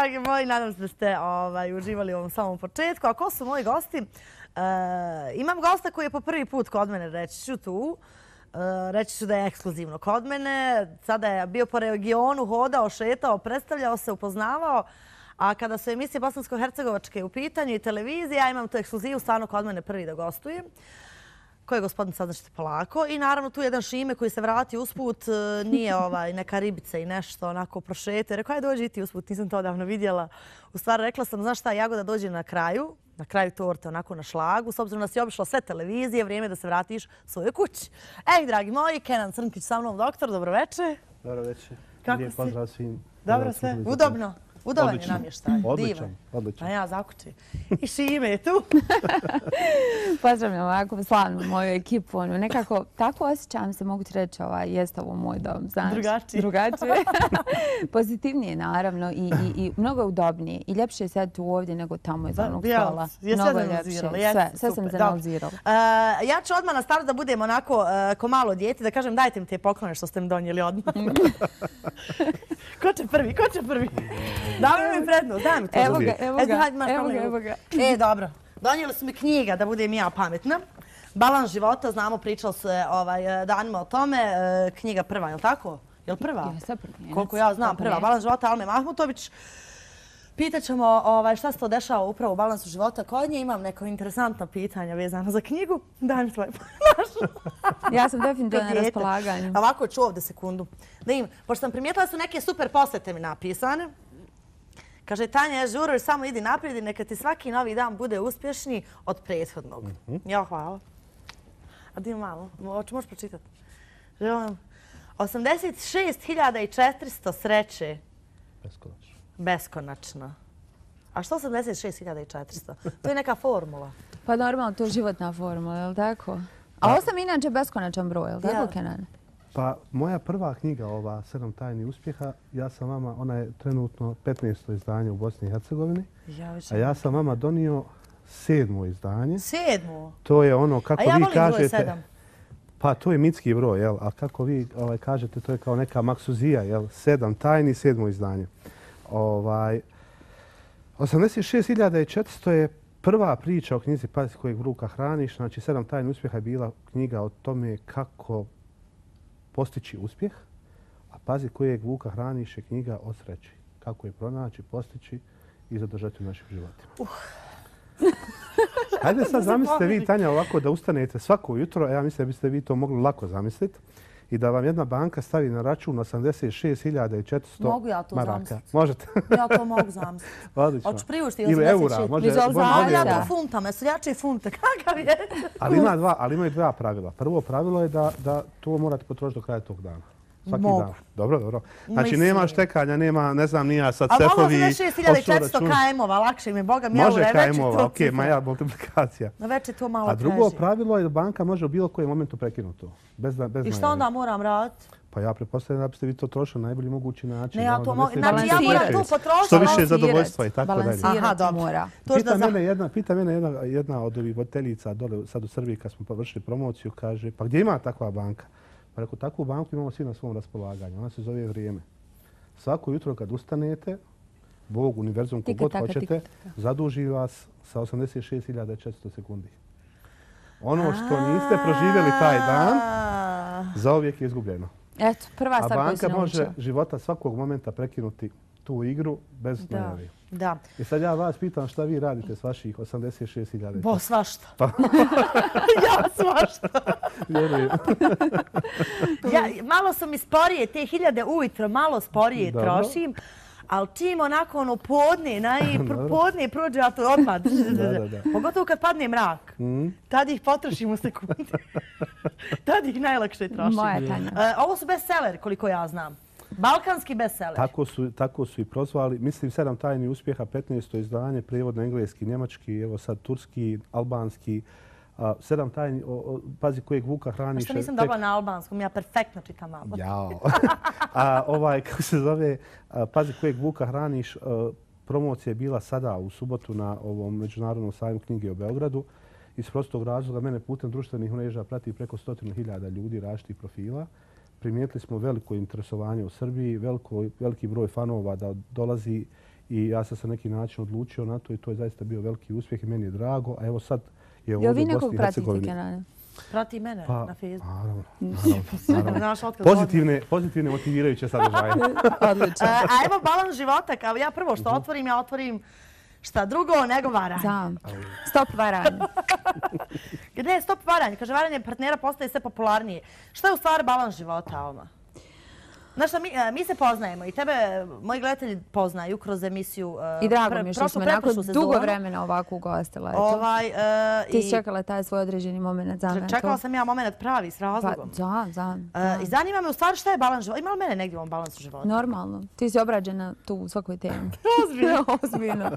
dragi moji, nadam se da ste ovaj, uživali u ovom samom početku. A ko su moji gosti? E, imam gosta koji je po prvi put kod mene, reći ću tu. E, reći ću da je ekskluzivno kod mene. Sada je bio po regionu, hodao, šetao, predstavljao se, upoznavao. A kada su emisije Bosansko-Hercegovačke u pitanju i televizije, ja imam tu ekskluzivu stvarno kod mene prvi da gostujem ko je gospodin sad značite polako. I naravno tu jedan šime koji se vrati usput, e, nije ovaj, neka ribica i nešto onako prošete. Rekao je dođi ti usput, nisam to odavno vidjela. U stvari rekla sam, znaš šta, Jagoda dođe na kraju, na kraju torte onako na šlagu, s obzirom da si obišla sve televizije, vrijeme da se vratiš svojoj kući. Ej, dragi moji, Kenan Crnkić sa mnom, doktor, dobroveče. Dobroveče. Kako si? Pozdrav svim. Dobro se, udobno. Udovan je namještaj. Odličan, odličan. A ja zakući. I Šime je tu. Pozdravljam ovako slavnu moju ekipu. Ono, nekako tako osjećam se, mogu ti reći, ovaj, jeste ovo moj dom. Znaš, drugačije. Drugačije. Pozitivnije, naravno, i, i, i mnogo udobnije. I ljepše je sediti ovdje nego tamo iz onog stola. Je mnogo ljepše. Sve, sve sam zanalizirala. Uh, ja ću odmah na start da budem onako uh, ko malo djeti, da kažem dajte mi te poklone što ste mi donijeli odmah. ko će prvi, ko će prvi? Daj mi prednost, daj mi to. Evo ga, evo ga, evo ga, evo ga. E, dobro. Donijeli su mi knjiga da budem ja pametna. Balans života, znamo, pričalo se ovaj, danima o tome. E, knjiga prva, je li tako? Je li prva? Jeste prva. Koliko ja znam, prva. Balans života, Alme Mahmutović. Pitaćemo ovaj, šta se to dešava upravo u balansu života kod nje. Imam neko interesantno pitanje vezano za knjigu. Daj mi svoje Ja sam definitivno na raspolaganju. Ovako ću ovdje sekundu. Da im, pošto sam primijetila su neke super posete mi napisane. Kaže, Tanja, žuruj, samo idi naprijed i neka ti svaki novi dan bude uspješni od prethodnog. Mm -hmm. Ja, hvala. A di malo, oči možeš pročitati. Želim, 86.400 sreće. Beskonačno. Beskonačno. A što 86.400? To je neka formula. Pa normalno, to je životna formula, je li tako? A ovo sam inače beskonačan broj, je li tako, Kenan? Pa moja prva knjiga, ova Sedam tajni uspjeha, ja sam vama, ona je trenutno 15. izdanje u Bosni i Hercegovini, a ja sam vama donio sedmo izdanje. Sedmo? To je ono, kako vi kažete... A ja volim broj sedam. Pa to je mitski broj, jel? A kako vi ovaj, kažete, to je kao neka maksuzija, jel? Sedam tajni, sedmo izdanje. Ovaj, 86.400 je prva priča o knjizi Pazi kojeg vruka hraniš. Znači, sedam tajni uspjeha je bila knjiga o tome kako postići uspjeh, a pazi kojeg vuka hraniš je knjiga o sreći. Kako je pronaći, postići i zadržati u našim životima. Uh. Hajde sad zamislite vi, Tanja, ovako da ustanete svako jutro, ja mislim da biste vi to mogli lako zamisliti, i da vam jedna banka stavi na račun 86.400 Mogu ja to maraka. zamisliti? Možete. ja to mogu zamisliti. Odlično. Hoću priušti 86. Ili eura. Može, može ja to funta, mesu jače funte. Kakav je? ali ima dva, ali pravila. Prvo pravilo je da, da to morate potrošiti do kraja tog dana. Svaki Mogu. dan. Dobro, dobro. Znači nema štekanja, nema, ne znam, nija sad A cefovi. A mogu 6400 KM-ova, lakše mi, boga mi, može evo, veći KM-ova, ok, maja multiplikacija. Na veći to malo A drugo pravilo je da banka može u bilo kojem momentu prekinuti to. Bez, da, bez I što onda moram raditi? Pa ja pretpostavljam da biste vi to trošili na najbolji mogući način. Ne, ja to mogu. Znači ja moram tu potrošiti. Što više zadovoljstva i tako dalje. Aha, dobro. Mora. Pita mene, jedna, pita mene jedna, jedna od ovih voditeljica dole sad u Srbiji kad smo površili promociju, kaže, pa gdje ima takva banka? Pa rekao, takvu banku imamo svi na svom raspolaganju. Ona se zove vrijeme. Svako jutro kad ustanete, Bog, univerzum, kogod hoćete, zaduži vas sa 86.400 sekundi. Ono što niste proživjeli taj dan, za uvijek je izgubljeno. Eto, prva stvar koju se A banka može života svakog momenta prekinuti tu igru bez najavi. Da. I sad ja vas pitam šta vi radite s vaših 86.000. Bo, svašta. Pa. ja svašta. ja, malo sam sporije, te hiljade ujutro, malo sporije Dobro. trošim. Ali čim onako ono podne, naj, podne prođe, ja to odmah da, da, da. Pogotovo kad padne mrak. Mm. Tad ih potrošim u sekundi. tad ih najlakše trošim. Moja tanja. Uh, ovo su bestseller, koliko ja znam. Balkanski bestseller. Tako su, tako su i prozvali. Mislim, sedam tajni uspjeha, 15. izdanje, prijevod na engleski, njemački, evo sad turski, albanski. A, sedam tajni, o, o, pazi kojeg vuka hraniš. Što nisam dobila na albanskom, ja perfektno čitam albanskom. Jao. a ovaj, kako se zove, a, pazi kojeg vuka hraniš, a, promocija je bila sada u subotu na ovom međunarodnom sajmu knjige u Beogradu. Iz prostog razloga mene putem društvenih mreža prati preko stotinu hiljada ljudi različitih profila primijetili smo veliko interesovanje u Srbiji, veliko, veliki broj fanova da dolazi I ja sam se neki način odlučio na to i to je zaista bio veliki uspjeh i meni je drago. A evo sad je Jel vi ovdje u nekog Bosni i pratite, Hercegovini. Kenane? Prati mene Pa, na Facebooku. naravno, naravno, naravno. Pozitivne, pozitivne motivirajuće sadržaje. Odlično. A, a evo balans života, kao ja prvo što otvorim, ja otvorim šta drugo nego varanje. Znam. Stop varanje. Ne, stop varanje. Kaže, varanje partnera postaje sve popularnije. Šta je u stvari balans života, Alma? Znaš šta, mi, e, mi se poznajemo i tebe moji gledatelji poznaju kroz emisiju e, I drago pre- mi je što smo nakon dugo vremena ovako ugostila. Ovaj, e, Ti si čekala taj svoj određeni moment za mene. čekala sam ja moment pravi s Pa, razlogom. E, znam. I zanima me u stvari šta je balans života. Ima li mene negdje u ovom balansu života? Normalno. Ti si obrađena tu u svakoj temi. Ozbiljno. Ozbiljno.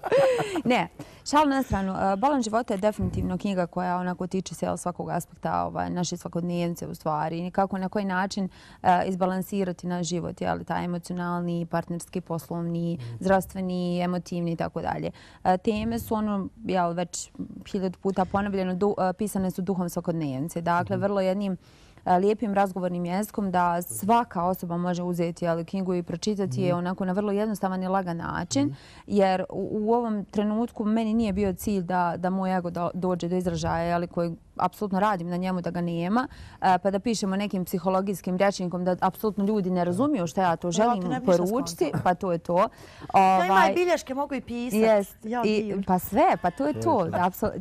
Ne, šal na stranu. e, Balans života je definitivno knjiga koja onako tiče se svakog aspekta ovaj, naše svakodnevnice u stvari i kako na koji način e, izbalansirati naš život, jel, taj emocionalni, partnerski, poslovni, zdravstveni, emotivni i tako dalje. E, Teme su ono, jel, već hiljadu puta du, e, pisane su duhom svakodnevnice. Dakle, vrlo jednim lijepim razgovornim jezikom da svaka osoba može uzeti ali, knjigu i pročitati je onako na vrlo jednostavan i lagan način. Jer u, u ovom trenutku meni nije bio cilj da, da moj ego do, dođe do izražaja ali koji apsolutno radim na njemu da ga nema, e, pa da pišemo nekim psihologijskim rečnikom da apsolutno ljudi ne razumiju šta ja to želim poručiti, pa to je to. Ja imam Ovaj, i bilješke, mogu i pisati. Jest. Ja, I, divno. pa sve, pa to je to.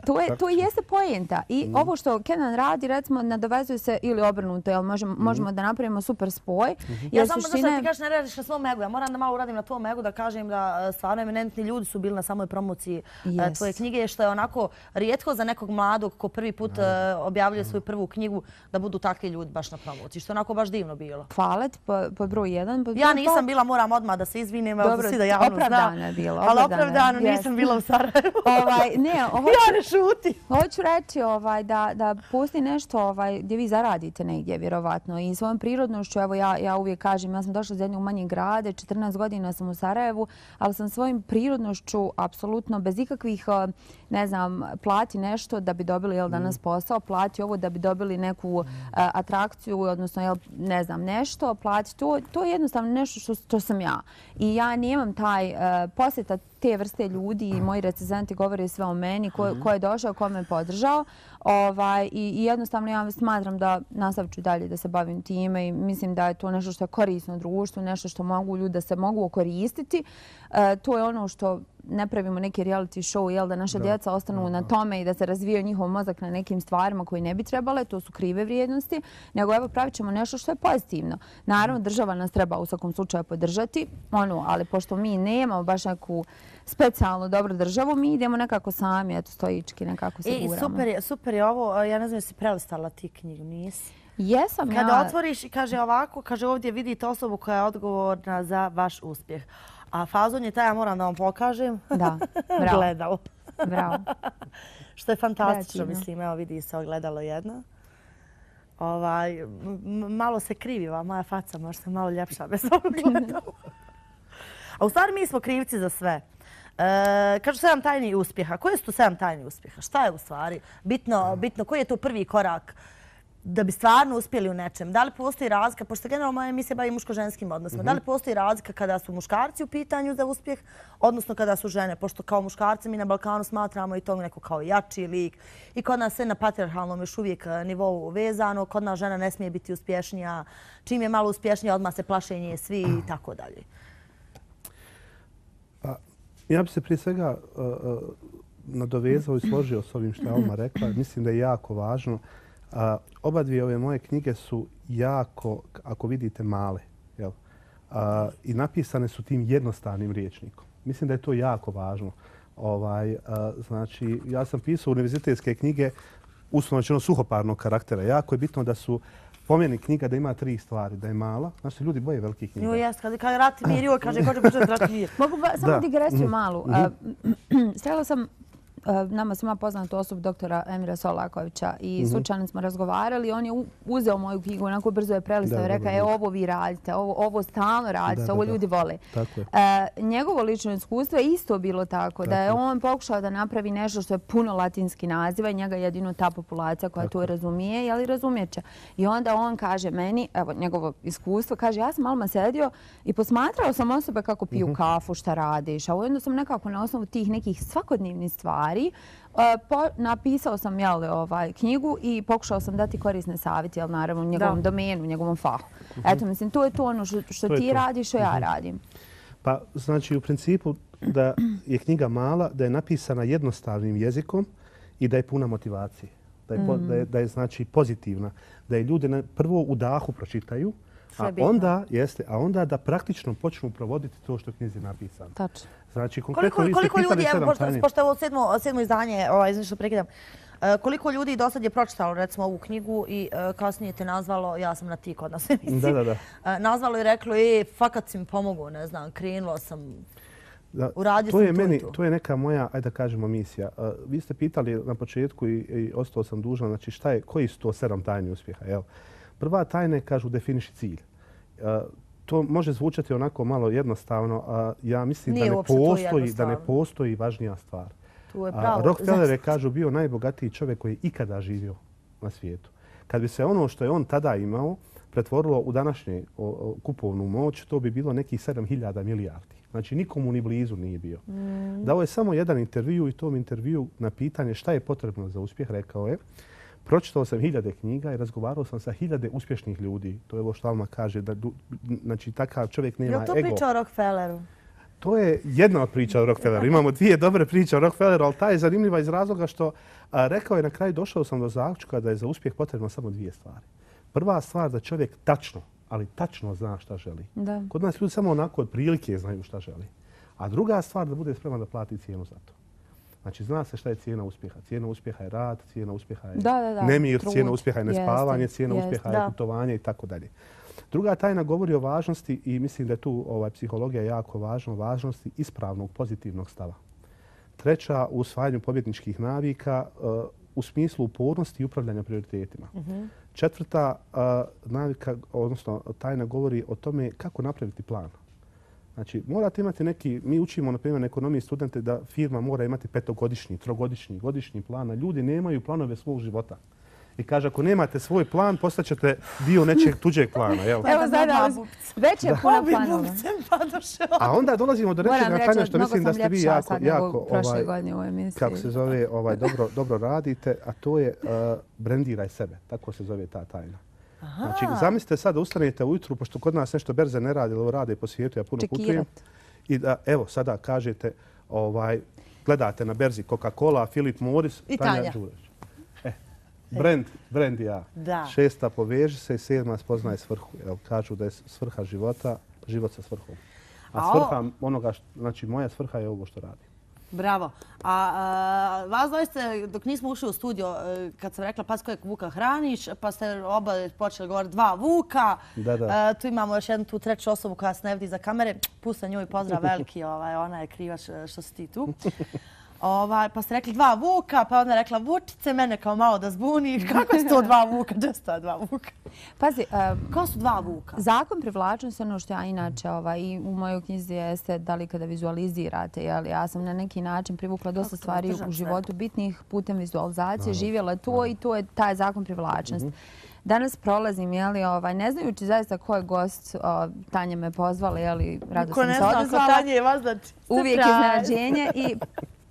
To, je, to i jeste pojenta. I ovo što Kenan radi, recimo, nadovezuje se ili obrnuto, jel možemo, možemo da napravimo super spoj. Ja Jer samo da suština- ti kažeš ne radiš na svom egu. Ja moram da malo uradim na tvom egu da kažem da e, stvarno eminentni ljudi su bili na samoj promociji e, tvoje knjige što je onako rijetko za nekog mladog ko prvi put objavljuje svoju prvu knjigu da budu takvi ljudi baš na promociji. Što je onako baš divno bilo. Hvala ti po, po broj jedan. Po Ja nisam bila, moram odmah da se izvinim, Dobro, svi da javno zna. opravdano je bilo, Ali opravdano nisam bila u Sarajevu. Ovaj, ne, ja šuti. Hoću reći ovaj, da, da postoji nešto ovaj, gdje vi zaradite negdje, vjerovatno. I svojom prirodnošću, evo ja, ja uvijek kažem, ja sam došla iz jednog manjeg grade, 14 godina sam u Sarajevu, ali sam svojim prirodnošću, apsolutno, bez ikakvih, eh, ne znam, plati nešto da bi dobili jel, danas posao, plati ovo da bi dobili neku eh, atrakciju, odnosno, jel, ne znam, nešto, plati to. To je jednostavno nešto što, što sam ja. I ja nemam taj eh, posjeta te vrste ljudi i moji recenzenti govore sve o meni, ko, ko je došao, ko me je podržao. Ovaj, i, I jednostavno ja smatram da nastavit ću dalje da se bavim time i mislim da je to nešto što je korisno društvu, nešto što mogu ljudi da se mogu koristiti. E, to je ono što ne pravimo neki reality show, jel, da naša djeca ostanu na tome i da se razvijaju njihov mozak na nekim stvarima koji ne bi trebale, to su krive vrijednosti, nego evo pravit ćemo nešto što je pozitivno. Naravno, država nas treba u svakom slučaju podržati, ono, ali pošto mi nemamo baš neku specijalnu dobru državu, mi idemo nekako sami, eto, stojički nekako se I guramo. super je, super je ovo, e, ja ne znam jesi prelistala ti knjigu, nisi? Jesam Kada ja... otvoriš i kaže ovako, kaže ovdje vidite osobu koja je odgovorna za vaš uspjeh. A fazon je taj, ja moram da vam pokažem. Da, bravo. Gledalo. Bravo. Što je fantastično, Kreativno. mislim, evo vidi se ogledalo jedno. Ovaj, malo se krivi ova moja faca, možda se malo ljepša bez ovog gledala. A u stvari mi smo krivci za sve. E, kažu sedam tajni uspjeha. Koje su to sedam tajni uspjeha? Šta je u stvari bitno? bitno koji je to prvi korak da bi stvarno uspjeli u nečem? Da li postoji razlika, pošto generalno moja emisija bavi muško-ženskim odnosima, da li postoji razlika kada su muškarci u pitanju za uspjeh, odnosno kada su žene? Pošto kao muškarci mi na Balkanu smatramo i tog neko kao jači lik i kod nas sve na patriarhalnom još uvijek e, nivou vezano, kod nas žena ne smije biti uspješnija, čim je malo uspješnija odmah se plaše nje svi i tako dalje. Pa, ja bi se prije svega uh, uh, nadovezao i složio s ovim što je Alma rekla. Mislim da je jako važno. Oba dvije ove moje knjige su jako, ako vidite, male. Jel? Uh, I napisane su tim jednostavnim riječnikom. Mislim da je to jako važno. Ovaj, uh, znači, ja sam pisao univerzitetske knjige uslovno suhoparnog karaktera. Jako je bitno da su po meni knjiga da ima tri stvari. Da je mala. Znači, se ljudi boje velikih knjiga. Jo, jes, kad kaže Ratimir, joj, kaže, ko će početi Ratimir. Mogu ba, samo Da. digresiju malu. A, Stajala sam nama svima poznatu osobu doktora Emira Solakovića i slučajno smo razgovarali. On je uzeo moju knjigu, onako brzo je prelistao i rekao, e, ovo vi radite, ovo stalno radite, ovo ljudi vole. Njegovo lično iskustvo je isto bilo tako, da je on pokušao da napravi nešto što je puno latinski naziva i njega jedino ta populacija koja to razumije, ali razumijeće. I onda on kaže meni, evo, njegovo iskustvo, kaže, ja sam malo sedio i posmatrao sam osobe kako piju mhm. kafu, šta radiš, a ujedno sam nekako na osnovu tih nekih svakodnevnih stvari napisao sam ovaj, knjigu i pokušao sam dati korisne savjeti, naravno, u njegovom domenu, u njegovom fahu. Mhm. Eto, mislim, to je to ono što ti radiš, što ja mhm. radim. Pa, znači, u principu da je knjiga mala, da je napisana jednostavnim jezikom i da je puna motivacije. Da je, da je, da je znači, pozitivna. Da je ljude prvo u dahu pročitaju, a onda, jeste, a onda da praktično počnu provoditi to što je knjizi napisano. Tačno. Znači, konkretno koliko, koliko ljudi, pošto, pošto je ovo sedmo, sedmo izdanje, ovaj, znači što prekidam, e, koliko ljudi do sad je pročitalo recimo ovu knjigu i uh, kasnije te nazvalo, ja sam na ti kod nas emisiji, da, da, da. Uh, nazvalo i reklo, e, fakat si mi pomogu, ne znam, krenulo sam, da, uradio to sam je meni, to je neka moja, ajde da kažemo, misija. Uh, vi ste pitali na početku i, i ostao sam dužan, znači šta je, koji su to sedam tajni uspjeha, jel? Prva tajna je, kažu, definiši cilj. Uh, to može zvučati onako malo jednostavno, a ja mislim da ne, postoji, da ne postoji važnija stvar. Tu je pravo. Rockefeller je, kažu, bio najbogatiji čovjek koji je ikada živio na svijetu. Kad bi se ono što je on tada imao pretvorilo u današnje kupovnu moć, to bi bilo nekih 7000 milijardi. Znači, nikomu ni blizu nije bio. Mm. Dao je samo jedan intervju i tom intervju na pitanje šta je potrebno za uspjeh, rekao je, Pročitao sam hiljade knjiga i razgovarao sam sa hiljade uspješnih ljudi. To je ovo što Alma kaže, da znači, takav čovjek nema ego. Je to priča o Rockefelleru? To je jedna od priča o Rockefelleru. Imamo dvije dobre priče o Rockefelleru, ali ta je zanimljiva iz razloga što a, rekao je na kraju, došao sam do zaključka da je za uspjeh potrebno samo dvije stvari. Prva stvar da čovjek tačno, ali tačno zna šta želi. Da. Kod nas ljudi samo onako od prilike znaju šta želi. A druga stvar da bude spreman da plati cijenu za to. Znači, zna se šta je cijena uspjeha. Cijena uspjeha je rad, cijena uspjeha je da, da, da. nemir, Trud. cijena uspjeha je nespavanje, cijena uspjeha je putovanje i tako dalje. Druga tajna govori o važnosti i mislim da je tu ovaj, psihologija jako važna, važnosti ispravnog pozitivnog stava. Treća, u usvajanju pobjedničkih navika uh, u smislu upornosti i upravljanja prioritetima. Uh mhm. -huh. Četvrta uh, navika, odnosno tajna govori o tome kako napraviti plan. Znači, morate imati neki, mi učimo, na primjer, na ekonomiji studente da firma mora imati petogodišnji, trogodišnji, godišnji plan, a ljudi nemaju planove svog života. I kaže, ako nemate svoj plan, postaćete dio nečeg tuđeg plana. Jel? Evo, sada, već je puno planova. A onda dolazimo do rečeg natanja što mislim da ste vi jako, jako, ovaj, kako se zove, ovaj, dobro, dobro radite, a to je uh, brendiraj sebe. Tako se zove ta tajna. Znači, zamislite sad da ustanete ujutru, pošto kod nas nešto berze ne radi, ali rade po svijetu, ja puno putujem. I da, evo, sada kažete, ovaj, gledate na berzi Coca-Cola, Filip Morris, I Tanja. E, brand, brand ja. Da. Šesta poveži se i sedma spoznaje svrhu. Jel, kažu da je svrha života, život sa svrhom. A svrha onoga, znači moja svrha je ovo što radim. Bravo. A vas doista, dok nismo ušli u studio, e, kad sam rekla pas kojeg vuka hraniš, pa ste oba počeli govoriti dva vuka. Da, da. E, tu imamo još jednu tu treću osobu koja se ne vidi za kamere. Pusta njoj pozdrav veliki, ovaj, ona je kriva što si ti tu. Ovaj, pa ste rekli dva vuka, pa onda rekla vučice, mene kao malo da zbuni. Kako su to dva vuka? Gdje su dva vuka? Pazi, um, Ko su dva vuka? Zakon privlačnosti, ono što ja inače ovaj, i u mojoj knjizi jeste da li kada vizualizirate. Ja sam na neki način privukla dosta stvari u životu bitnih putem vizualizacije, živjela to i to je taj zakon privlačnosti. Mhm. Danas prolazim, jeli, ovaj, ne znajući zaista ko je gost, o, Tanja me pozvala, jeli, rado sam se odazvala. Ko ne zna, ko Tanja je vas, znači, Uvijek iznenađenje i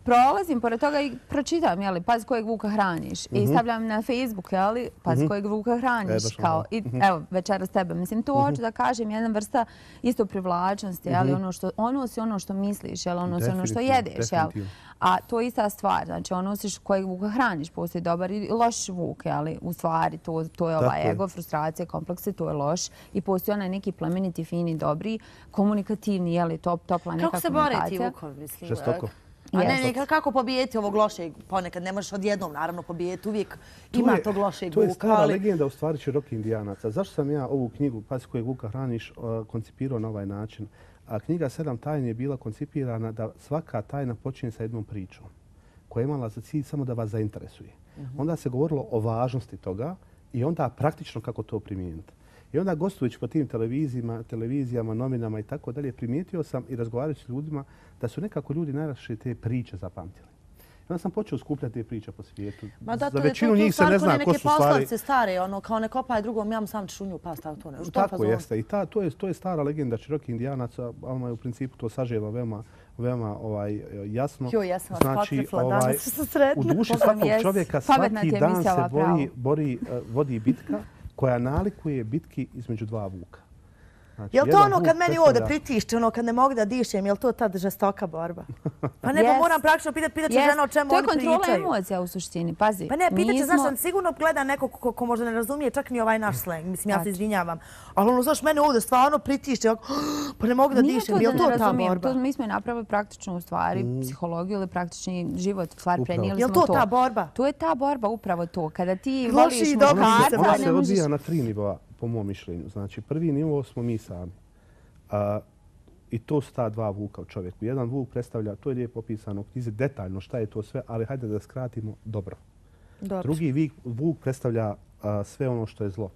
prolazim pored toga i pročitam, jeli, pazi kojeg vuka hraniš. I mhm. stavljam na Facebook, jeli, pazi mhm. kojeg vuka hraniš. Kao, I mhm. evo, večera s tebe. Mislim, tu hoću da kažem jedna vrsta isto privlačnosti, jeli, ono što, ono si ono što misliš, jeli, ono si ono što jedeš, jeli. A to je ista stvar, znači ono si kojeg vuka hraniš, postoji dobar i loš vuk, jeli, u stvari, to, to je ovaj ego, frustracija, kompleksi, to je loš. I postoji onaj neki plemeniti, fini, dobri, komunikativni, jeli, top, topla neka komunikacija. Kako se bore ti vukovi, mislim? Žestoko. A ne, ne, kako pobijeti ovog lošeg ponekad? Ne možeš odjednom, naravno, pobijeti. Uvijek ima tog lošeg vuka. To je stara legenda u stvari široki indijanaca. Zašto sam ja ovu knjigu, Pazi kojeg vuka hraniš, koncipirao na ovaj način? A knjiga Sedam tajni je bila koncipirana da svaka tajna počinje sa jednom pričom. koja je imala za cilj samo da vas zainteresuje. Onda se govorilo o važnosti toga i onda praktično kako to primijeniti. I onda gostujući po tim televizijama, televizijama, novinama i tako dalje, primijetio sam i razgovarajući s ljudima da su nekako ljudi najraše te priče zapamtili. I onda sam počeo skupljati te priče po svijetu. Ma da, Za to je većinu to, njih se ne zna ko neke su stvari. poslovce stare, ono, kao ne kopaj drugom, ja sam čunju pa stav to ne. U tom Tako fazonu. jeste. I ta, to, je, to je stara legenda širokih indijanaca, Alma je u principu to sažela veoma, veoma ovaj, jasno. Jo, ja sam vas potrefla danas što sretna. U duši svakog čovjeka svaki dan se bori, bori, eh, vodi bitka koja nalikuje bitki između dva vuka. Znači, Jel to jedan ono kad meni ovdje pritišće, ono kad ne mogu da dišem, jel to tad žestoka borba? Pa ne, pa moram praktično pitati, pitat ću žena o čemu To je oni kontrola pričaju. emocija u suštini, pazi. Pa ne, pitat će, znaš, sigurno gleda neko ko, ko možda ne razumije čak ni ovaj naš slang. Mislim, ja se izvinjavam. Ali ono, znaš, mene ovdje stvarno pritišće, ovako, pa ne mogu da Nije dišem. to Jel da to ne ta borba? to mi smo i napravili praktično u stvari psihologiju ili praktični život, Upravo. prenijeli Jel smo to to. ta borba? To je ta borba, upravo to. Kada ti voliš dobri Ona se, se ona muškarca, se ne možeš... odvija na tri nivoa, po mom mišljenju. Znači, prvi nivo smo mi sami. A, I to su ta dva vuka u čovjeku. Jedan vuk predstavlja, to je lijepo opisano u knjizi, detaljno šta je to sve, ali hajde da skratimo dobro. Dobro. Drugi vik, vuk predstavlja a, sve ono što je zlo.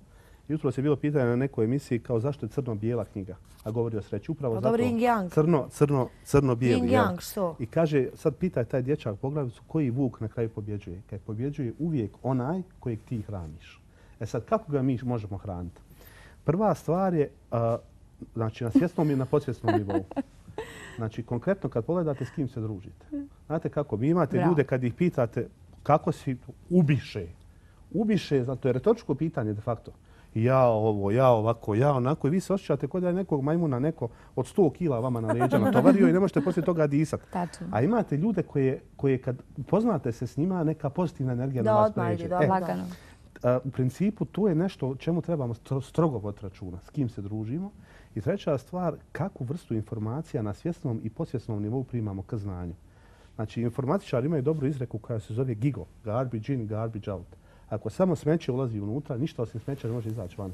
Jutro se bilo pitanje na nekoj emisiji kao zašto je crno-bijela knjiga, a govori o sreći. Upravo Pa zato dobro, crno, crno, crno-bijeli. Yin što? I kaže, sad pitaj taj dječak poglavicu koji vuk na kraju pobjeđuje. Kaj pobjeđuje uvijek onaj kojeg ti hraniš. E sad, kako ga mi možemo hraniti? Prva stvar je, a, znači na svjesnom i na podsvjesnom nivou. Znači, konkretno kad pogledate s kim se družite. Znate kako, vi imate ljude kad ih pitate kako si ubiše. Ubiše, zato je retoričko pitanje de facto. Ja ovo, ja ovako, ja onako. I vi se osjećate kod da je nekog majmuna neko od 100 kila vama na leđa natovario i ne možete poslije toga disati. Tačno. A imate ljude koje, koje kad poznate se s njima, neka pozitivna energija Da, na vas odmah ide, pređe. da, E, Lagano. A, u principu to je nešto o čemu trebamo stro- strogo voditi računa, s kim se družimo. I treća stvar, kakvu vrstu informacija na svjesnom i posvjesnom nivou primamo k znanju. Znači, informatičari imaju dobru izreku koja se zove GIGO, garbage in, garbage out. Ako samo smeće ulazi unutra, ništa osim smeća ne može izaći van.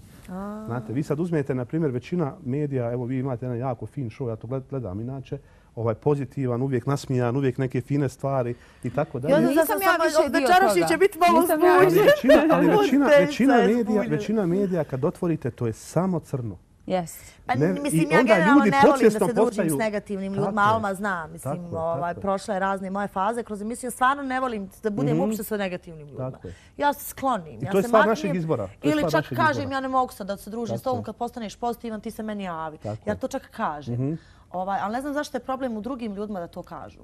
Znate, vi sad uzmete, na primjer, većina medija, evo vi imate jedan jako fin show, ja to gled- gledam inače, ovaj pozitivan, uvijek nasmijan, uvijek neke fine stvari i tako dalje. Ja Nisam znam ja više dio toga. će biti malo ja Ali zbuđen. većina, ali većina, većina, je medija, većina medija kad otvorite, to je samo crno. Yes. Pa, Ne, mislim, ja generalno ljudi ne volim da se družim postaju- s negativnim ljudima, je. Alma zna, mislim, Tako je, ovaj, tako je. prošle razne moje faze kroz emisiju, stvarno ne volim da budem uopšte sa negativnim ljudima. Tako je. Ja se sklonim. I ja to je se stvar našeg izbora. To je Ili čak kažem, izbora. ja ne mogu sad da se družim s Tako tobom je. kad postaneš pozitivan, ti se meni javi. Tako Ja je. To čak kažem. Ovaj, ali ne znam zašto je problem u drugim ljudima da to kažu.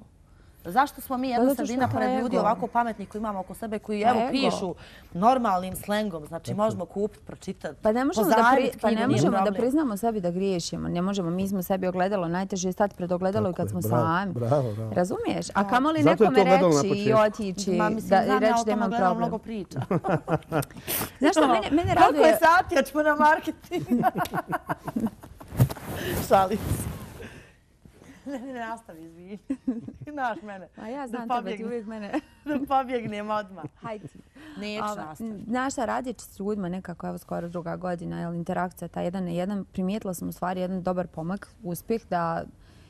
Zašto smo mi jedna sredina pored ljudi ovako pametnih koji imamo oko sebe, koji evo pišu normalnim slengom, znači možemo kupiti, pročitati, Pa ne možemo, da, pozajmiti pri, pa ne možemo da problem. priznamo sebi da griješimo. Ne možemo, mi smo sebi ogledalo. Najteže je stati pred ogledalo i kad smo bravo, sami. bravo, bravo. Razumiješ? A je to nekome ogledalo reći i otići Ma, mislim, da, i znam ja reći o da imam gledam problem. mnogo priča. Znaš što, mene, mene Koliko je raduje... sati, ja ćemo na marketing. Šalim se. Ne, ne, ne, nastavi, izvini. Znaš mene. A ja Da znam tebe, ti uvijek mene... Da pobjegnem odmah. Hajde. Neću nastaviti. Znaš šta, radjeći s ljudima nekako, evo skoro druga godina, jel, interakcija ta jedan na jedan, primijetila sam u stvari jedan dobar pomak, uspjeh da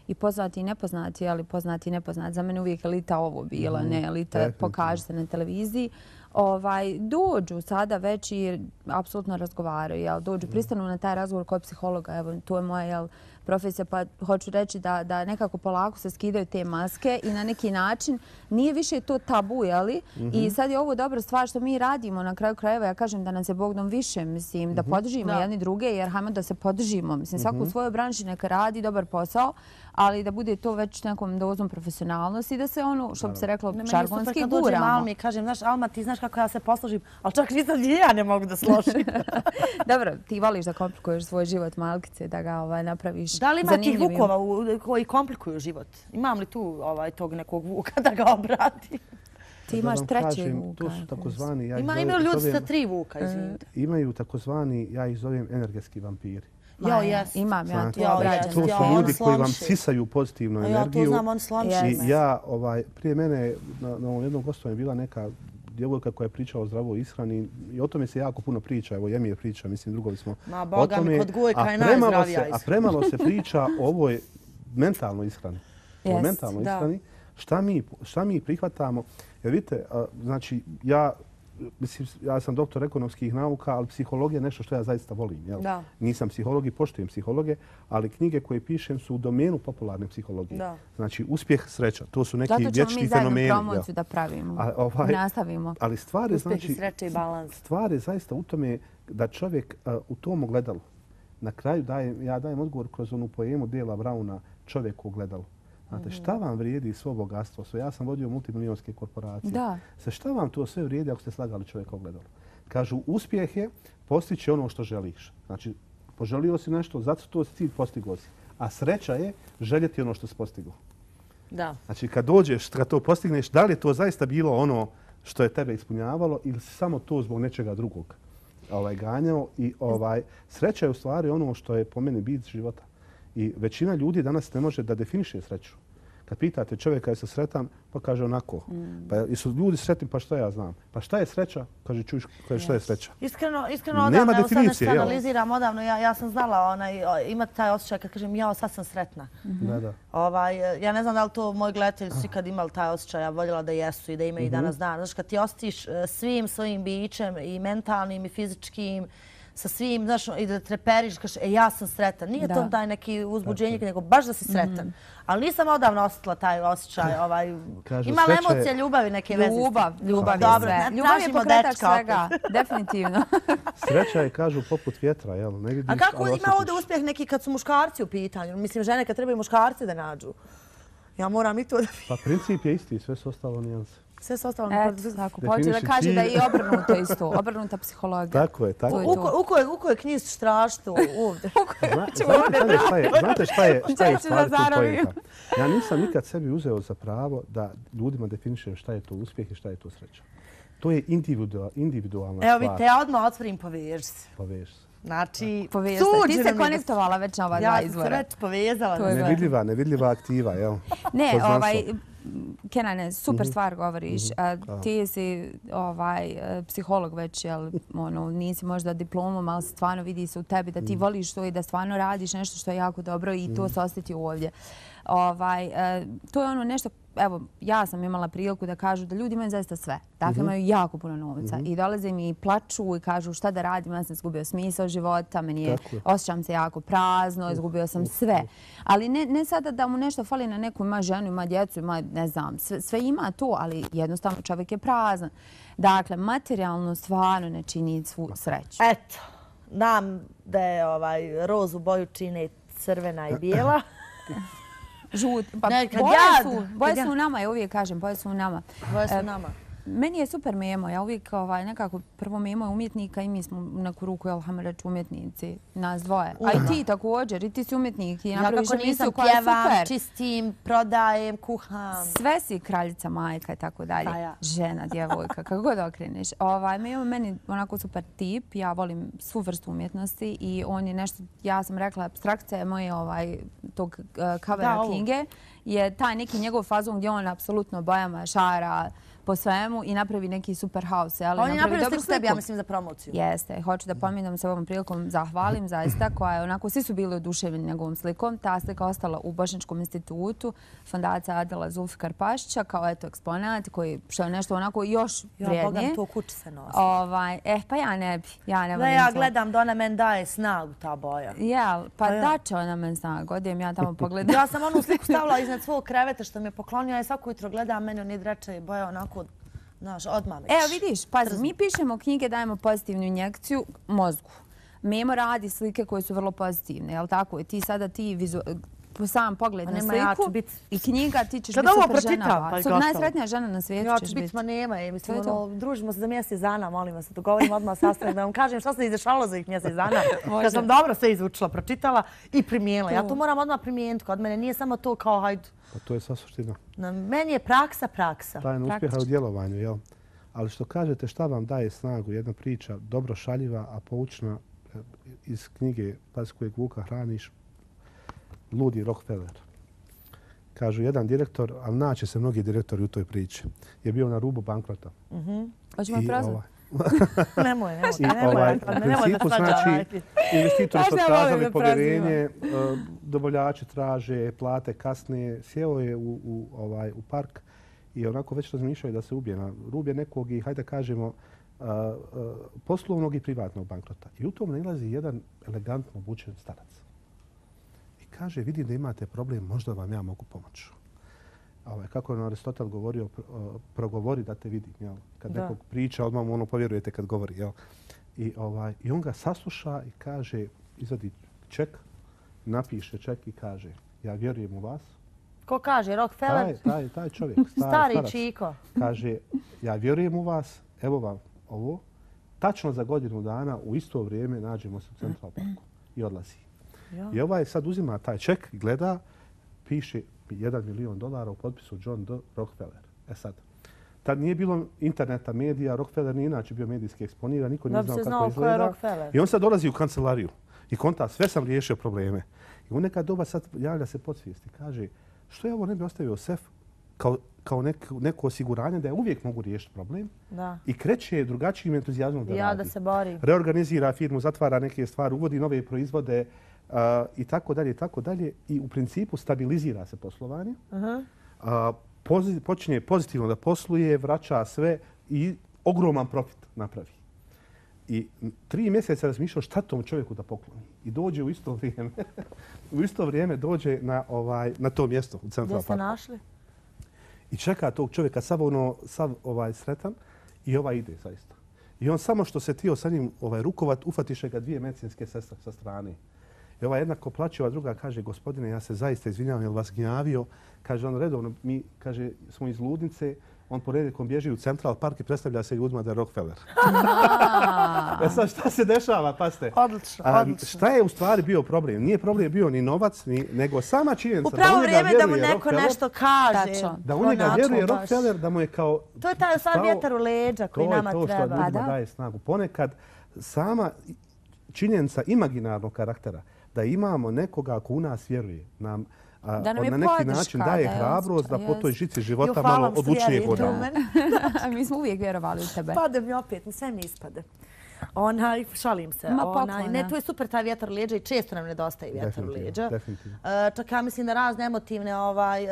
i poznati i nepoznati, ali poznati i nepoznati. Za mene uvijek elita ovo bila, ne elita pokaže se na televiziji. Ovaj, dođu sada već i apsolutno razgovaraju, jel, dođu, pristanu na taj razgovor kod psihologa, evo, to je moja, jel, profesija, pa hoću reći da, da nekako polako se skidaju te maske i na neki način nije više to tabu, jeli? I sad je ovo dobra stvar što mi radimo na kraju krajeva. Ja kažem da nas je Bogdom više, mislim, da podržimo Da. jedni druge, jer hajmo da se podržimo. Mislim, svako u svojoj branši neka radi dobar posao, ali da bude to već nekom dozom profesionalnosti i da se ono, što bi se reklo, Ne, meni je super šargonski kad dođem guramo. Almi i kažem, znaš, Alma, ti znaš kako ja se posložim, ali čak ni sad ni ja ne mogu da složim. Dobro, ti voliš da komplikuješ svoj život malkice, da ga ovaj, napraviš Da li ima tih vukova u- koji komplikuju život? Imam li tu ovaj, tog nekog vuka da ga obrati? Ti imaš treći kažem, vuk. To su takozvani, ja Ima, imaju ljudi sa tri vuka, izvinite. imaju takozvani, ja ih zovem energetski vampiri. Jo, ja. Imam ja Znate, to Jo, obrađeno. jest, to ja, su ljudi koji vam sisaju pozitivnu A ja to energiju. znam, on slomši Yes. I ja, ovaj, prije mene, na, na ovom jednom gostovanju je bila neka djevojka koja je pričala o zdravoj ishrani i o tome se jako puno priča. Evo, Jemir priča, mislim, drugovi smo Ma, o Boga mi, tome. kod Gujka je najzdravija se- A ishrana. premalo se priča o ovoj mentalnoj ishrani. O Jest, mentalnoj da. ishrani. Šta mi, šta mi prihvatamo? Jer vidite, a, znači, ja Mislim, ja sam doktor ekonomskih nauka, ali psihologija je nešto što ja zaista volim. Jel? Da. Nisam psiholog i poštujem psihologe, ali knjige koje pišem su u domenu popularne psihologije. Da. Znači, uspjeh, sreća, to su neki Zato ćemo vječni mi zajedno fenomeni. jel? promociju da pravimo. A, ovaj, Nastavimo. Ali stvar je, Uspjeh i znači, sreća i balans. stvar je zaista u tome da čovjek a, u tom ogledalu, na kraju dajem, ja dajem odgovor kroz onu poemu Dela Brauna, čovjek u ogledalu. Znate, šta vam vrijedi svo bogatstvo? Svo, ja sam vodio multimilijonske korporacije. Da. Sa šta vam to sve vrijedi ako ste slagali čovjeka ogledalu? Kažu, uspjeh je postići ono što želiš. Znači, poželio si nešto, zato to si cilj postigao si. A sreća je željeti ono što si postigao. Da. Znači, kad dođeš, kad to postigneš, da li je to zaista bilo ono što je tebe ispunjavalo ili si samo to zbog nečega drugog ovaj, ganjao. I ovaj, sreća je u stvari ono što je po meni bit života. I većina ljudi danas ne može da definiše sreću. Kad pitate čovjeka jesi sretan, pa kaže onako. Pa jesu ljudi sretni, pa šta ja znam? Pa šta je sreća? Kaže, čuješ, kaže, šta je sreća? Iskreno, iskreno Nema odavno, sad nešto definicije, jel? analiziram odavno, ja, ja sam znala onaj, o, imati taj osjećaj kad kažem ja sad sam sretna. Da, da. Ovaj, ja ne znam da li to moji gledatelji su ikad imali taj osjećaj, ja voljela da jesu i da imaju i danas dan. Znaš, kad ti ostiš e, svim svojim bićem i mentalnim i fizičkim, sa svim, znaš, i da treperiš, kažeš, e, ja sam sretan. Nije Da. to taj neki uzbuđenje, nego baš da si sretan. Ali nisam odavno osjetila taj osjećaj. Ovaj, Kažu, imala sreća je- emocija ljubavi neke veze. Ljubav, ljubav je sve. ne Ljubav je pokretač svega, definitivno. Sreća je, kažu, poput vjetra, jel? Ne vidiš, A kako ali ima ovdje uspjeh neki kad su muškarci u pitanju? Mislim, žene kad trebaju muškarci da nađu. Ja moram i to da... Pa princip je isti, sve su ostalo nijanse. Sve se ostalo... Eto, tako. Hoće da kaže da je i obrnuto isto. Obrnuta psihologija. Tako je, tako je. je U, ko, u, kojoj, u kojoj knjizi štraštu ovdje? Zna, znate, šta je, znate šta je, šta je stvari tu? Ja nisam nikad sebi uzeo za pravo da ljudima definišem šta je to uspjeh i šta je to sreća. To je individual, individualna Evo stvar. vidite, ja odmah otvorim poveži se. Poveži se. Znači. Ti se konektovala već na ova Ja dva sam se izvora. već povezala. Nevidljiva, nevidljiva aktiva, jel? Ne, ovaj, Kenane, super Mhm. stvar govoriš. A, ti si ovaj, e, psiholog već, jel, ono, nisi možda diplomom, ali stvarno vidi se u tebi da ti Mhm. voliš to i da stvarno radiš nešto što je jako dobro i to se osjeti ovdje. Ovaj, e, to je ono nešto, evo, ja sam imala priliku da kažu da ljudi imaju zaista sve. Dakle, imaju jako puno novca i dolaze mi i plaču i kažu šta da radim, ja sam izgubio smisao života, meni je, osjećam se jako prazno, izgubio sam sve. Ali ne, ne sada da mu nešto fali na neku, ima ženu, ima djecu, ima, ne znam, sve, sve ima to, ali jednostavno čovjek je prazan. Dakle, materijalno stvarno ne čini svu sreću. Eto, nam da je ovaj, rozu boju čine crvena i bijela. Žut, pa Ne, boje, ja- su, ja- u nama, ja uvijek kažem, boje su u nama. Boje su E, nama. Meni je super memo, ja uvijek ovaj, nekako prvo memo je umjetnika i mi smo u neku ruku, jel, hajmo reći, umjetnici, nas dvoje. A i ti također, i ti si umjetnik i Ja napraviš kako nisam emisiju koja pjevam, čistim, prodajem, kuham. Sve si kraljica, majka i tako dalje. A ja. Žena, djevojka, kako god okreneš. Ovaj, mi je meni onako super tip, ja volim svu vrstu umjetnosti i on je nešto, ja sam rekla, abstrakcija je moje ovaj, tog uh, covera ovo. knjige, je taj neki njegov fazon gdje on apsolutno bojama šara po svemu i napravi neki super house. Ali On je napravio dobru sliku tebi, ja mislim, za promociju. Jeste, hoću da pomijem se ovom prilikom zahvalim zaista koja je onako, svi su bili oduševljeni njegovom slikom. Ta slika ostala u Bošničkom institutu, fondacija Adela Zulfikar Pašića kao eto eksponat koji što je nešto onako još Ja, vrijednije. Bogam, to kući se nosi. Ovaj, eh, pa ja ne bi, ja ne Da volim ja to. gledam da ona meni daje snagu, ta boja. Jel, pa Pa ja. da će ona men snagu, odijem ja tamo pogledam. Ja sam onu sliku stavila iznad svog kreveta što mi je poklonio. Ja svako jutro gledam, meni on i boja onako, znaš, odmah već. Evo vidiš, pazi, mi pišemo knjige, dajemo pozitivnu injekciju mozgu. Memo radi slike koje su vrlo pozitivne, jel tako? Ti sada ti vizu, sam pogled Pa na ja sliku i knjiga, ti ćeš biti super pročitam, žena. pa Su najsretnija žena na svijetu Ja ćeš biti. ma nema je. Mislim, to. ono, družimo se za mjesec dana, molim vas, dogovorimo odmah sastanak da vam kažem šta se izdešalo za ih mjesec dana. Kad sam dobro sve izvučila, pročitala i primijenila. Ja to moram odmah primijeniti kod mene. Nije samo to kao, hajde, Pa to je sva suština. na meni je praksa praksa. Tajna uspjeha u djelovanju, jel? Ali što kažete, šta vam daje snagu? Jedna priča, dobro šaljiva, a poučna e, iz knjige Pazi kojeg vuka hraniš, Ludi Rockefeller. Kažu, jedan direktor, ali naće se mnogi direktori u toj priči, je bio na rubu bankrota. Hoćemo I, prozvat? ovaj, Nemoj, nemoj, I nemoj, ovaj, u nemoj principu, svađa, znači, investitori su otkazali povjerenje, e, dobavljači traže, plate kasne, sjeo je u, u, ovaj, u park i onako već razmišljao je da se ubije na rubje nekog i hajde kažemo a, a, poslovnog i privatnog bankrota. I u tom nalazi jedan elegantno obučen starac. Kaže, vidim da imate problem, možda vam ja mogu pomoći. Ovaj, kako je Aristotel govorio, progovori da te vidim. Jel? Kad Da. nekog priča, odmah mu ono povjerujete kad govori. Jel? I, ovaj, I on ga sasluša i kaže, izvadi ček, napiše ček i kaže, ja vjerujem u vas. Ko kaže? Taj, Rockefeller? taj, taj čovjek, star, Stari starac, Čiko. kaže, ja vjerujem u vas, evo vam ovo. Tačno za godinu dana u isto vrijeme nađemo se u Central Parku i odlazi. Ja. I ovaj sad uzima taj ček i gleda, piše 1 milion dolara u potpisu John D. Rockefeller. E sad, tad nije bilo interneta, medija, Rockefeller nije inače bio medijski eksponiran, niko nije znao kako znao ko je izgleda. I on sad dolazi u kancelariju i konta, sve sam riješio probleme. I u neka doba sad javlja se podsvijesti. Kaže, što ja ovo ne bi ostavio sef kao, kao nek, neko osiguranje da ja uvijek mogu riješiti problem Da. i kreće drugačijim entuzijazmom da Ja radi. da se bori. Reorganizira firmu, zatvara neke stvari, uvodi nove proizvode uh, i tako dalje i tako dalje. I u principu stabilizira se poslovanje. Aha. A, pozi, počinje pozitivno da posluje, vraća sve i ogroman profit napravi. I tri mjeseca razmišljao šta tom čovjeku da pokloni. I dođe u isto vrijeme, u isto vrijeme dođe na, ovaj, na to mjesto u Gdje Central ste Parku. našli? I čeka tog čovjeka sav, ono, sav ovaj, sretan i ovaj ide zaista. I on samo što se tio sa njim ovaj, rukovat, ufatiše ga dvije medicinske sestre sa strane. I ova jednako plaće, ova druga kaže, gospodine, ja se zaista izvinjavam, jel vas gnjavio? Kaže, on redovno, mi, kaže, smo iz Ludnice, on po redekom bježi u Central Park i predstavlja se ljudima da je Rockefeller. e sad, šta se dešava, paste? Odlično, A, odlično. šta je u stvari bio problem? Nije problem bio ni novac, ni, nego sama činjenica U pravo u njega vrijeme da mu neko nešto kaže. Tačno. Da u njega vjeruje baš. Rockefeller, da mu je kao... To je taj sad stao- vjetar u leđa koji to je nama to što treba. ljudima Pa da. daje snagu. Ponekad sama činjenica imaginarnog karaktera da imamo nekoga ko u nas vjeruje, nam a, Da nam je na neki podrška, način daje da hrabrost da po toj žici Jo, života hvala malo odlučnije hodamo. Mi smo uvijek vjerovali u tebe. Pade mi opet, sve mi ispade. Onaj, šalim se. Ma, Onaj, poklona. ne, to je super taj vjetar leđa i često nam nedostaje vjetar leđa. definitivno. E, čak ja mislim da razne emotivne ovaj, e,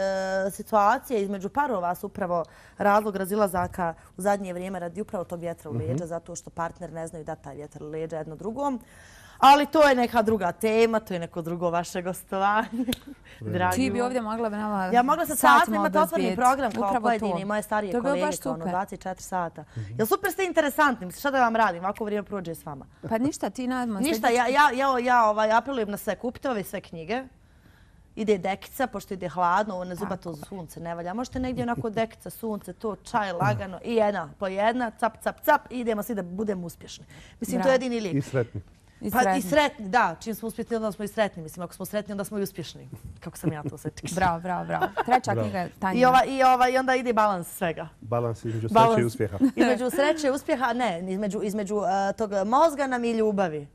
situacije između parova su upravo razlog razilazaka u zadnje vrijeme radi upravo tog vjetra u Mhm. leđa, zato što partner ne znaju da taj vjetar leđa jedno drugom. Ali to je neka druga tema, to je neko drugo vaše gostovanje. Dragi Ti bi ovdje mogla bi nama Ja mogla sa satima satima imati otvoreni obezbijediti. program kao Upravo pojedini to. moje starije To kolege, baš kao ono super. 24 sata. Jel super ste interesantni? Šta da vam radim? Ovako vrijeme prođe s vama. Pa ništa, ti nadam Ništa, ja, ja, ja, ja ovaj, apelujem na sve. Kupite ove sve knjige. Ide dekica, pošto ide hladno, ovo ne zubato sunce ne valja. Možete negdje onako dekica, sunce, to, čaj, lagano i jedna po jedna, cap, cap, cap i idemo svi da budemo uspješni. Mislim, to je jedini lijek. I sretni. I Pa i sretni. sretni, da. Čim smo uspjetni, onda smo i sretni. Mislim, ako smo sretni, onda smo i uspješni. Kako sam ja to sve Bravo, bravo, bravo. Treća Bravo. knjiga je Tanja. I, ova, i, ova, I onda ide balans svega. Balans između Balans. sreće i uspjeha. Između sreće i uspjeha, ne, između, između uh, tog mozga nam i ljubavi.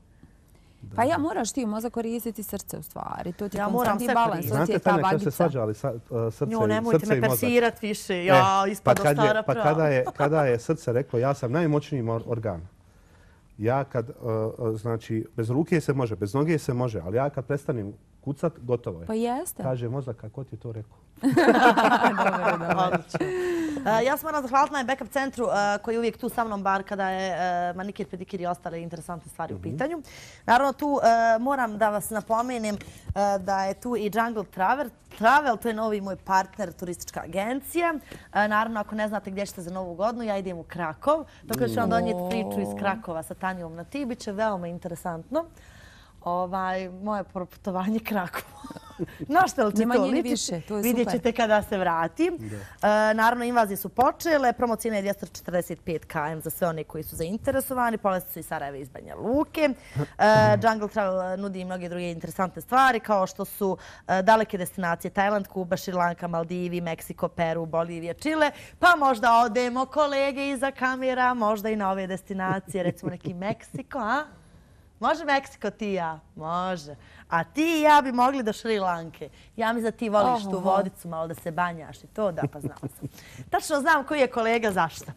Pa ja moraš ti u mozak koristiti srce u stvari. To ti Ja ja moram konstantni sve balans. koristiti. Znate, je ta Tanja, kad ste vadica. svađali sa, uh, srce, Njo, nemojte srce me i mozak. persirat više. Ja, E, ispado kad je- stara Pa prava. kada je, kada je srce reklo ja sam najmoćniji organ, ja kad, uh, uh, znači, bez ruke se može, bez noge se može, ali ja kad prestanem kucat, gotovo je. Pa jeste. Kaže mozak, kako ti je to rekao? Dobro, dobro. Uh, ja sam moram zahvaliti na backup centru uh, koji je uvijek tu sa mnom, bar kada je uh, manikir, pedikir i ostale interesantne stvari u pitanju. Naravno, tu moram da vas napomenem da je tu i Jungle Travel. Travel, to je novi moj partner, turistička agencija. Naravno, ako ne znate gdje ćete za novu godinu, ja idem u Krakov. Tako da ću vam donijeti priču iz Krakova sa Tanjom na ti. Biće veoma interesantno. Ovaj, moje putovanje Krakov. Na što li će to ni ličiti? više, to je Vidjet super. ćete kada se vrati. E, naravno, invazije su počele. Promocijna je 245 km za sve one koji su zainteresovani. Polesti su i Sarajeva iz Banja Luke. E, Jungle Travel nudi i mnoge druge interesantne stvari kao što su e, daleke destinacije Tajland, Kuba, Šrilanka, Maldivi, Meksiko, Peru, Bolivija, Čile. Pa možda odemo kolege iza kamera, možda i na ove destinacije, recimo neki Meksiko, a? Može Meksiko ti i ja? Može. A ti i ja bi mogli do Šri Lanke. Ja mi za ti voliš tu vodicu, malo da se banjaš i to da, pa znala sam. Tačno znam koji je kolega zašta.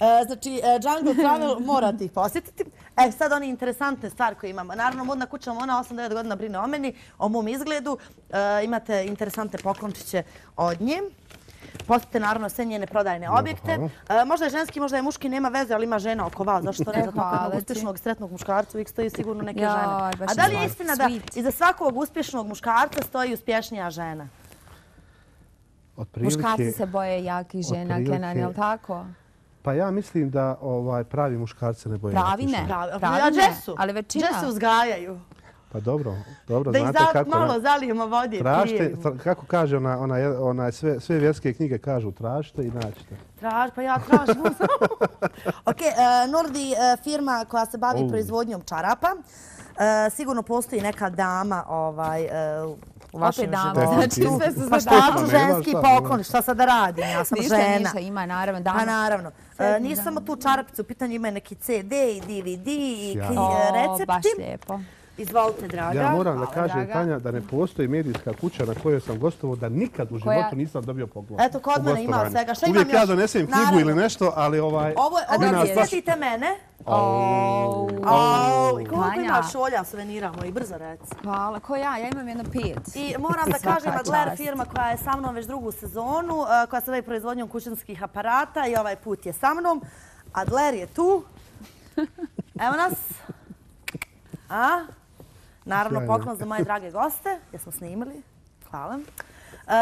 E, znači, e, Jungle Travel morate ih posjetiti. E, sad oni interesantne stvari koje imamo. Naravno, modna kuća ona 8-9 godina brine o meni, o mom izgledu. E, imate interesantne poklončiće od nje. Posjetite naravno sve njene prodajne objekte. E, možda je ženski, možda je muški, nema veze, ali ima žena oko vas. Zašto ne? Za tako hvala jednog ti. uspješnog, sretnog muškarca uvijek stoji sigurno neke žene. A da li je istina da iza svakog uspješnog muškarca stoji uspješnija žena? Otprilike, Muškarci se boje jakih žena, otprilike- Kenan, je li tako? Pa ja mislim da ovaj pravi muškarce ne boje. Pravi jakih ne. žena. Pravi, ne, ali većina. Džesu uzgajaju. Pa dobro, dobro, Da ih znate kako... malo na- zalijemo vodi. Tražite, tra- kako kaže ona, ona, ona sve, sve vjerske knjige kažu tražite i naćite. Traži, pa ja tražim. ok, uh, Nordi uh, firma koja se bavi Oh. proizvodnjom čarapa. Uh, sigurno postoji neka dama ovaj, uh, u vašem dama, životu. znači sve su Pa šta dama. ću ženski šta, poklon, šta sad da radim, ja sam Ništa, žena. ništa, ima naravno dama. Pa naravno. E, dama. samo tu čarapice, u pitanju ima i neki CD i DVD i Sjajno. knji- O, recepti. baš lijepo. Izvolite, draga. Ja moram da kažem, draga. Tanja, da ne postoji medijska kuća na kojoj sam gostovao da nikad u Koja? životu nisam dobio poklon. Eto, kod mene ima svega. Šta Uvijek imam ja donesem knjigu Naravno. ili nešto, ali ovaj... Ovo je, ovo sjetite mene. Koliko ima šolja suveniramo i brzo reci. Hvala. Ko ja? Ja imam jedno pet. I moram da kažem, Adler firma koja je sa mnom već drugu sezonu, uh, koja se bavi proizvodnjom kućanskih aparata i ovaj put je sa mnom. Adler je tu. Evo nas. A? Naravno, poklon za moje drage goste. Jesmo snimali. Hvala. Uh,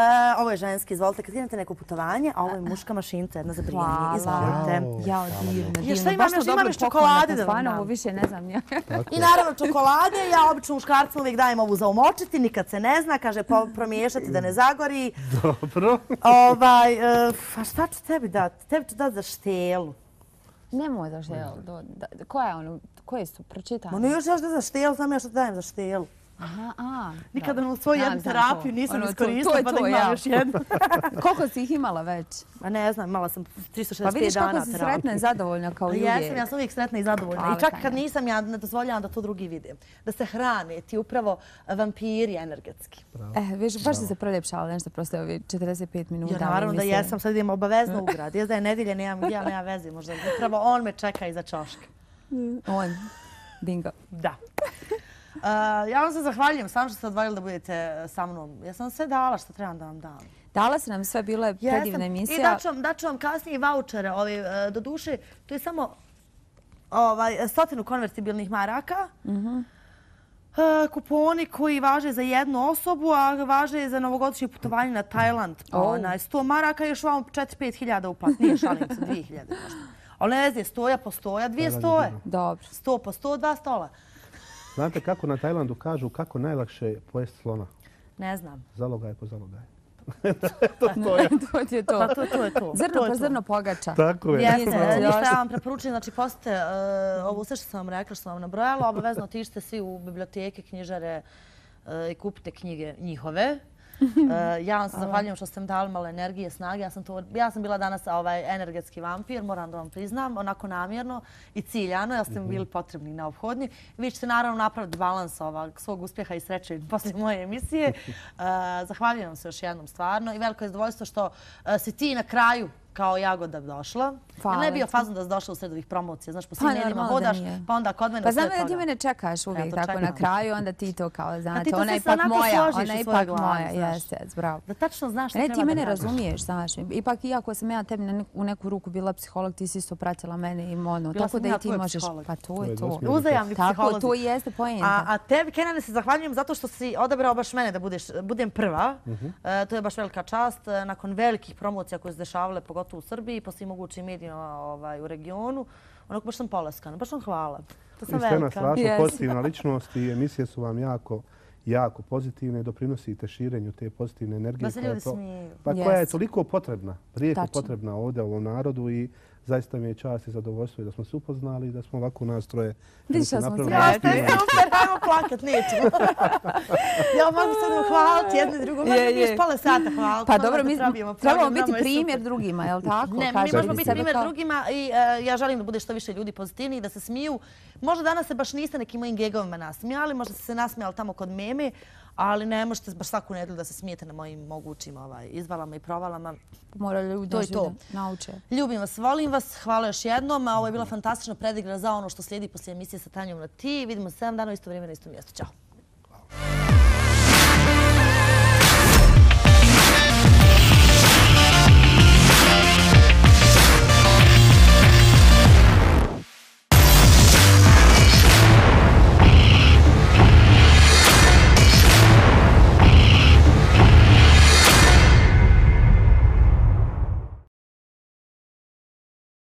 ovo je ženski, izvolite, kad idete neko putovanje, a ovo je muška mašinca, jedna za. Hvala. Izvolite. Jao. Jao, divno, divno. šta imam smo još? Imam još čokolade da vam dam. više ne znam ja. I naravno čokolade, ja obično muškarcima uvijek dajem ovu za umočiti, nikad se ne zna, kaže promiješati da ne zagori. Dobro. Ovaj, e, a šta ću tebi dati? Tebi ću dati za štelu. Nemoj da. Koja je ono? Koje su? Pročitaj. Ma ne još još da za štelu, znam ja što dajem za štelu. Aha, a. Nikada da. u svoju jednu terapiju nisam Ono, iskoristila, pa da imam ja. još jednu. Koliko si ih imala već? Ne znam, imala sam 365 Pa vidiš dana kako si terapiju. sretna i zadovoljna kao Pa i uvijek. jesam, ja sam uvijek sretna i zadovoljna. Hvala, I čak kad nisam, ja ne dozvoljavam da to drugi vide. Da se hrane, ti upravo vampiri energetski. E, viš, baš si se proljepšala nešto prosto ovi 45 minuta. Ja, naravno da jesam, sad idem obavezno u grad. Jes da je nedjelje, nemam gdje, ali nema veze. Možda upravo on me čeka iza čoške. On. Bingo. Da. Uh, ja vam se zahvaljujem, sam što ste odvojili da budete sa mnom. Ja sam sve dala što trebam da vam dam. Dala si nam sve, bila je predivna I emisija. daću vam, daću vam kasnije vouchere. Uh, do duše, to je samo ovaj, stotinu konvertibilnih maraka. Mhm. Uh, kuponi koji važe za jednu osobu, a važe i za novogodišnje putovanje na Tajland. Pa Oh. onaj 100 maraka još vam 4-5 hiljada uplat. Nije šalim se, 2 hiljade možda. Ali ne znam, stoja po stoja, dvije stoje. Dobro. 100 po 100, dva stola. Znate kako na Tajlandu kažu kako najlakše je pojesti slona? Ne znam. Zalogaj po zalogaj. to ti je to. Pa to, to je to. Zrno To je po to. zrno pogača. Tako je. Jeste, ništa ja vam preporučujem, znači posite uh, ovo sve što sam vam rekla, što sam vam nabrojala, obavezno otišite svi u biblioteke, knjižare uh, i kupite knjige njihove. Uh, ja vam se zahvaljujem što ste mi dali malo energije, snage. Ja sam, to, ja sam bila danas ovaj energetski vampir, moram da vam priznam, onako namjerno i ciljano, jer ste mi bili potrebni i neophodni. Vi ćete naravno napraviti balans ovog svog uspjeha i sreće poslije moje emisije. Uh, zahvaljujem vam se još jednom stvarno i veliko je zadovoljstvo što uh, si ti na kraju kao jagoda došla. Hvala ne bio ti. fazon da si došla u sred ovih promocija. Znaš, po svim Pa, medijima normalno da hodaš, pa onda kod mene Pa znam da ti mene čekaš uvijek tako na kraju, onda ti to kao, znate, ona je ipak moja, ona je ipak moja, jeste, jeste, bravo. Da tačno znaš što Ne, treba ti da mene radiš. razumiješ, znaš. Ipak iako sam ja tebi u neku ruku bila psiholog, ti si isto pratila mene i ono. Bila tako da i ti možeš... Pa to je to. Uzajamni Tako, psiholozi. to i jeste poenta. A, a tebi, Kenane, se zahvaljujem zato što si odabrao baš mene da budeš, budem prva. E, to je baš velika čast. E, nakon velikih promocija koje su dešavale, pogotovo u Srbiji, po svim mogućim medijima ovaj, u regionu, onako baš sam poleskana. Baš vam hvala. To sam Vi ste jedna velika. strašno Yes. pozitivna ličnost i emisije su vam jako jako pozitivne i doprinosite širenju te pozitivne energije. Da se koja je ljudi to- smiju. Pa koja je Yes. toliko potrebna, prijeko Tačno. potrebna ovdje u ovom narodu i Zaista mi je čast i zadovoljstvo i da smo se upoznali i da smo ovako nastroje. Da smo napravili sretni. Ja, ste super, ajmo plakat, nećemo. ja mogu se jednom hvaliti jedno i drugo. Možemo Je, mi je. još pola sata hvaliti. Pa dobro, mi trebamo biti primjer drugima, je li tako? Ne, mi možemo ti biti primjer drugima i e, ja želim da bude što više ljudi pozitivniji, da se smiju. Možda danas se baš niste nekim mojim gegovima nasmijali, možda ste se nasmijali tamo kod meme, ali ne možete baš svaku nedelju da se smijete na mojim mogućim ovaj, izvalama i provalama. Mora ljudi To je to. da nauče. Ljubim vas, volim vas, hvala još jednom. a Ovo je bila fantastična predigra za ono što slijedi poslije emisije sa Tanjom na ti. Vidimo se 7 dana u isto vrijeme na istom mjestu. Ćao.